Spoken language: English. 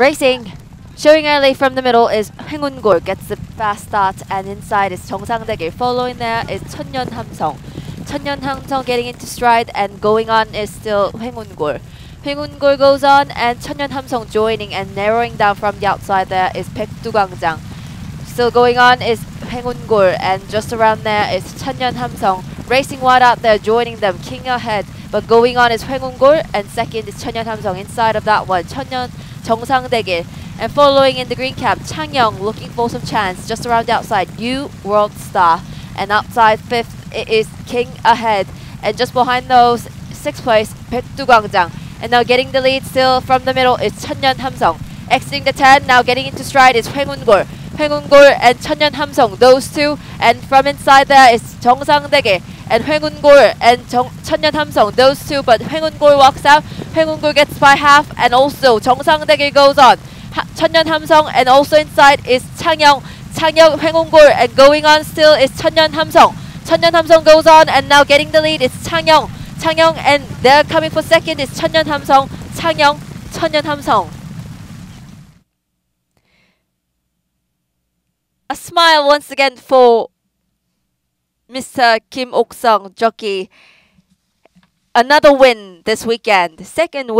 Racing. Showing early from the middle is Hwaengungol gets the fast start and inside is 정상대길. Following there is 천년 함성. 천년 함성 getting into stride and going on is still Hwaengungol. Hwaengungol goes on and 천년 함성 joining and narrowing down from the outside there is 백두광장. Still going on is Hwaengungol and just around there is 천년 함성. Racing wide out there, joining them, King ahead. But going on is Hwangungol and second is Cheonyeon Hamsung inside of that one. Cheonyeon Dege. And following in the green cap, Changyoung looking for some chance just around the outside. New World Star. And outside fifth, it is King ahead. And just behind those, sixth place, Baekdugwangjang. And now getting the lead still from the middle is Cheonyeon Hamsung. Exiting the 10, now getting into stride is Hwangungol. Hwangungol and Cheonyeon Hamsung, those two. And from inside there is Jeongsanggdaegil. And Hwaengungol and 정, 천년 함성, those two. But Hwaengungol walks out. Hwaengungol gets by half and also 정상대길 goes on. Ha 천년 함성 and also inside is 창영. 창영 Hwaengungol and going on still is 천년 함성. 천년 함성 goes on and now getting the lead is 창영. 창영 and they're coming for second is 천년 함성. 창영, 천년 함성. A smile once again for Mr. Kim Ok-sung jockey. Another win this weekend. Second win.